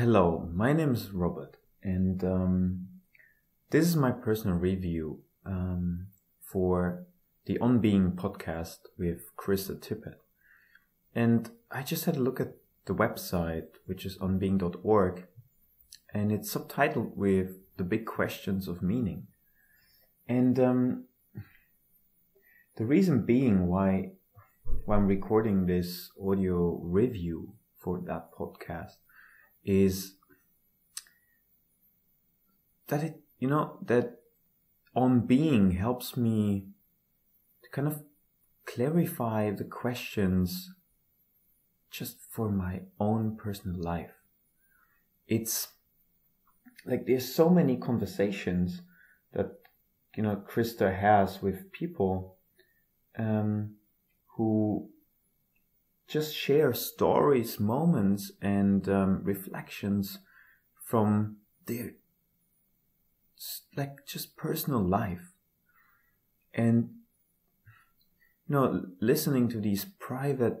Hello, my name is Robert, and um, this is my personal review um, for the On Being podcast with Krista Tippett. And I just had a look at the website, which is onbeing.org, and it's subtitled with the big questions of meaning. And um, the reason being why, why I'm recording this audio review for that podcast is that it, you know, that on being helps me to kind of clarify the questions just for my own personal life. It's like there's so many conversations that you know Krista has with people um, who just share stories, moments, and um, reflections from their like just personal life, and you know, listening to these private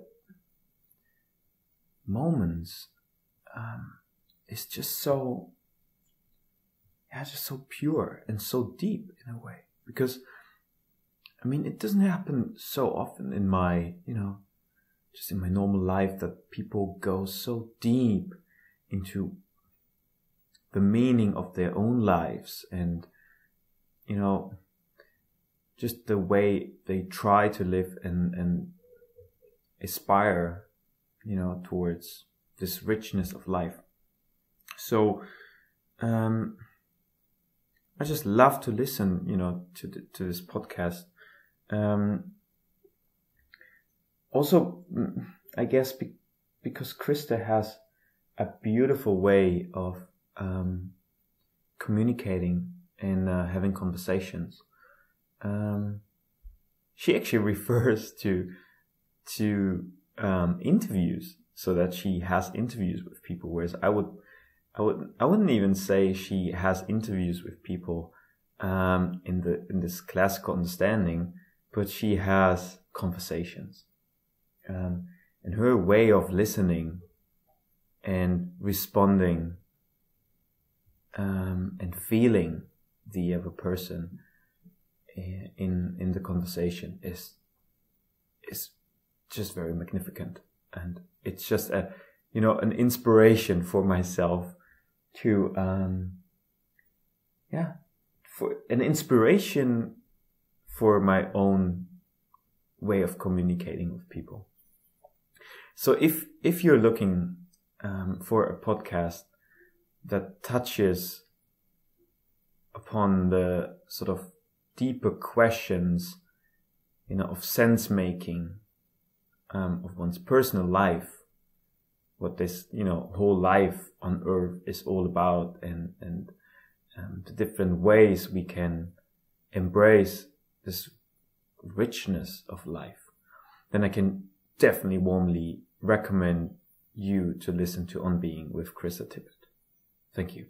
moments um, is just so yeah, just so pure and so deep in a way. Because I mean, it doesn't happen so often in my, you know, just in my normal life that people go so deep into the meaning of their own lives and, you know, just the way they try to live and, and aspire, you know, towards this richness of life. So, um, I just love to listen, you know, to to this podcast um, also, mm, I guess be- because Krista has a beautiful way of um, communicating and uh, having conversations. Um, she actually refers to to um, interviews, so that she has interviews with people. Whereas I would, I would, I wouldn't even say she has interviews with people um, in the in this classical understanding but she has conversations. Um, and her way of listening and responding um, and feeling the other person in in the conversation is is just very magnificent and it's just a you know an inspiration for myself to um yeah for an inspiration for my own way of communicating with people. So if if you're looking um, for a podcast that touches upon the sort of deeper questions, you know, of sense making um, of one's personal life, what this you know whole life on Earth is all about, and and um, the different ways we can embrace this richness of life, then I can definitely warmly recommend you to listen to On Being with Krista Tippett. Thank you.